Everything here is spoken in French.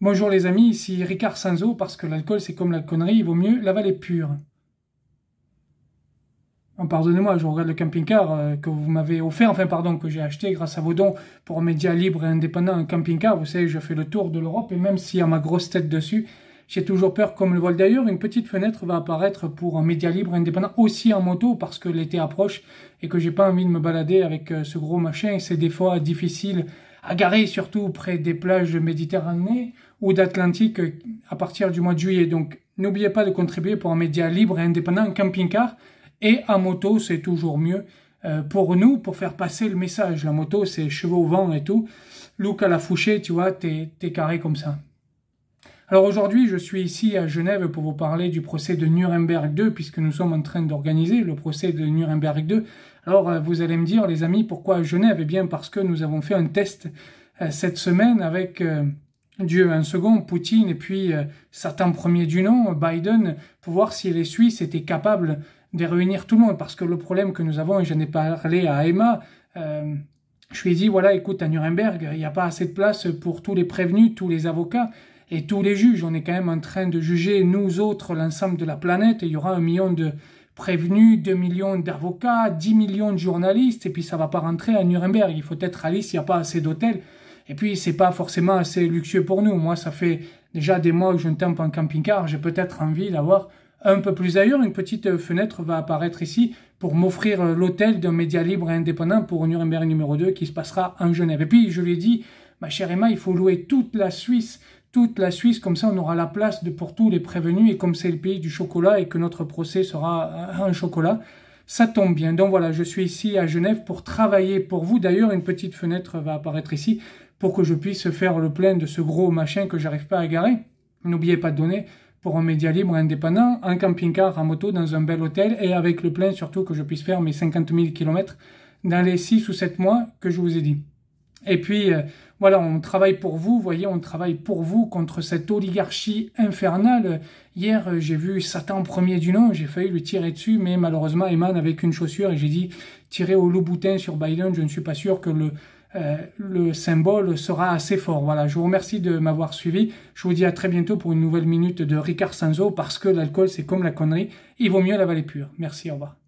Bonjour les amis, ici Ricard Sanzo, parce que l'alcool c'est comme la connerie, il vaut mieux l'avaler pur. Oh, Pardonnez-moi, je regarde le camping-car euh, que vous m'avez offert, enfin pardon, que j'ai acheté grâce à vos dons pour médias libres et indépendants, un camping-car. Vous savez, je fais le tour de l'Europe et même s'il y a ma grosse tête dessus, j'ai toujours peur comme le vol. D'ailleurs, une petite fenêtre va apparaître pour un média libre indépendant aussi en moto parce que l'été approche et que j'ai pas envie de me balader avec euh, ce gros machin et c'est des fois difficile à garer surtout près des plages méditerranéennes ou d'Atlantique à partir du mois de juillet. Donc, n'oubliez pas de contribuer pour un média libre et indépendant, un camping-car. Et à moto, c'est toujours mieux euh, pour nous, pour faire passer le message. La moto, c'est chevaux au vent et tout. Look à la fouchée, tu vois, t'es carré comme ça. Alors aujourd'hui, je suis ici à Genève pour vous parler du procès de Nuremberg 2, puisque nous sommes en train d'organiser le procès de Nuremberg 2. Alors euh, vous allez me dire, les amis, pourquoi à Genève? Eh bien parce que nous avons fait un test euh, cette semaine avec Dieu un second, Poutine, et puis euh, Satan premier du nom, Biden, pour voir si les Suisses étaient capables de réunir tout le monde. Parce que le problème que nous avons, et j'en ai parlé à Emma, euh, je lui ai dit, voilà, écoute, à Nuremberg, il n'y a pas assez de place pour tous les prévenus, tous les avocats et tous les juges. On est quand même en train de juger, nous autres, l'ensemble de la planète, il y aura un million de prévenus, deux millions d'avocats, dix millions de journalistes, et puis ça va pas rentrer à Nuremberg. Il faut être réaliste, il n'y a pas assez d'hôtels. Et puis, c'est pas forcément assez luxueux pour nous. Moi, ça fait déjà des mois que je ne tempe en camping-car. J'ai peut-être envie d'avoir un peu plus ailleurs. Une petite fenêtre va apparaître ici pour m'offrir l'hôtel d'un média libre et indépendant pour Nuremberg numéro 2 qui se passera en Genève. Et puis, je lui ai dit, ma chère Emma, il faut louer toute la Suisse. Toute la Suisse, comme ça on aura la place de, pour tous les prévenus et comme c'est le pays du chocolat et que notre procès sera un chocolat, ça tombe bien. Donc voilà, je suis ici à Genève pour travailler pour vous. D'ailleurs, une petite fenêtre va apparaître ici pour que je puisse faire le plein de ce gros machin que j'arrive pas à garer. N'oubliez pas de donner pour un média libre indépendant, un camping-car en moto dans un bel hôtel et avec le plein surtout que je puisse faire mes 50 000 km dans les 6 ou 7 mois que je vous ai dit. Et puis, euh, voilà, on travaille pour vous, voyez, on travaille pour vous contre cette oligarchie infernale. Hier, euh, j'ai vu Satan premier du nom, j'ai failli lui tirer dessus, mais malheureusement, Eman avait qu'une chaussure et j'ai dit, tirer au loup boutin sur Biden, je ne suis pas sûr que le euh, le symbole sera assez fort. Voilà, je vous remercie de m'avoir suivi. Je vous dis à très bientôt pour une nouvelle minute de Ricard Sanzo parce que l'alcool c'est comme la connerie, il vaut mieux la vallée pure. Merci, au revoir.